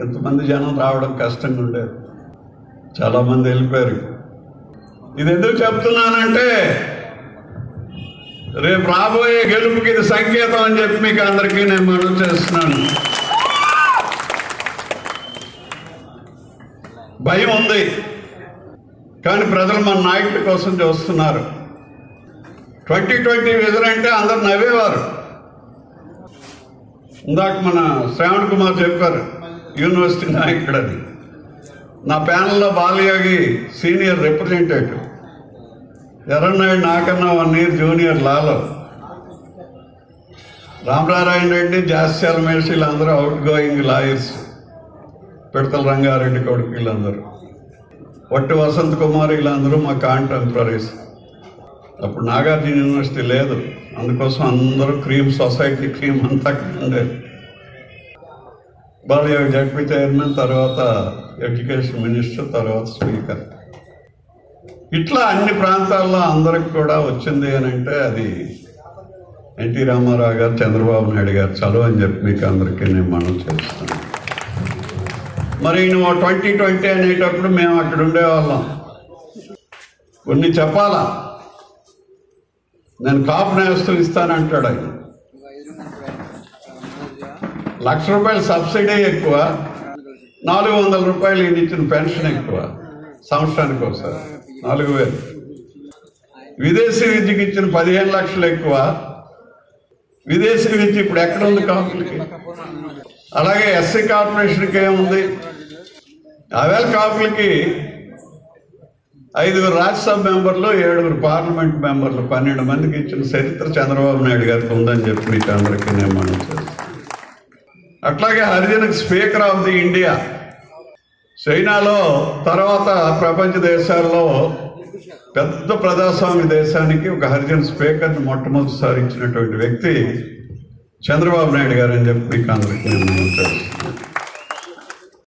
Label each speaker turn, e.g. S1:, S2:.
S1: ఎంతమంది జనం రావడం కష్టంగా ఉండేది. చాలామంది వెళ్ళిపోయారు. ఇది ఎందుకు చెప్తున్నానంటే రేపు రాబోయే గెలుపుకి ఇది సంకేతం అని చెప్పి మీకు అందరికీ నేను మనవి చేస్తున్నాను. భయం ఉంది. కానీ ప్రజలు మన నాయకుడి కోసం చూస్తున్నారు. ట్వంటీ ట్వంటీ విజన్ అంటే అందరు నవ్వేవారు. ఇందాక మన శ్రావణ్ కుమార్ చెప్పారు యూనివర్సిటీ నాయకుడని నా ప్యానల్లో బాలయోగి సీనియర్ రిప్రజెంటేటివ్. ఎర్రనాయుడు నాకన్నా వన్ ఇయర్ జూనియర్ లాలో రామనారాయణ రెడ్డి జాస్యాల మేషి వీళ్ళందరూ out going lawyers. Pidathala Rangareddy కొడుకు వీళ్ళందరూ. వట్టి వసంత్ కుమార్ వీళ్ళందరూ మా కాంటెంపరీస్ అప్పుడు నాగార్జున యూనివర్సిటీ లేదు. అందుకోసం అందరూ క్రీమ్ సొసైటీ క్రీమ్ అంతా ఉండేది. బాలయ్య జడ్పీ చైర్మన్ తర్వాత ఎడ్యుకేషన్ మినిస్టర్ తర్వాత స్పీకర్ ఇట్లా అన్ని ప్రాంతాల్లో అందరికి కూడా వచ్చింది అని అంటే అది ఎన్టీ రామారావు గారు చంద్రబాబు నాయుడు గారు చదువు అని చెప్పి మీకు అందరికీ నేను మనం చేస్తాను మరి నువ్వు ట్వంటీ ట్వంటీ అనేటప్పుడు మేము అక్కడ ఉండేవాళ్ళం. కొన్ని చెప్పాలా? నేను కాపు నేస్తూ ఇస్తానంటాడు ఆయన. లక్ష రూపాయల సబ్సిడీ ఎక్కువ నాలుగు వందల రూపాయలు ఈయన ఇచ్చిన పెన్షన్ ఎక్కువ సంవత్సరానికి ఒకసారి నాలుగు వేలు. విదేశీ విద్యకి ఇచ్చిన పదిహేను లక్షలు ఎక్కువ విదేశీ విద్య ఇప్పుడు ఎక్కడ ఉంది కాపులకి అలాగే ఎస్సీ కార్పొరేషన్కి ఏముంది? అవేళ కాపులకి ఐదుగురు రాజ్యసభ మెంబర్లు ఏడుగురు పార్లమెంట్ మెంబర్లు పన్నెండు మందికి ఇచ్చిన చరిత్ర చంద్రబాబు నాయుడు గారికి ఉందని చెప్పి మీకు అందరికీ నేను మనం అట్లాగే హరిజనకు స్పీకర్ ఆఫ్ ది ఇండియా. చైనాలో తర్వాత ప్రపంచ దేశాల్లో పెద్ద ప్రజాస్వామ్య దేశానికి ఒక హరిజన్ స్పీకర్ని మొట్టమొదటిసారి ఇచ్చినటువంటి వ్యక్తి చంద్రబాబు నాయుడు గారు అని చెప్పి మీకు అందరికీ నేను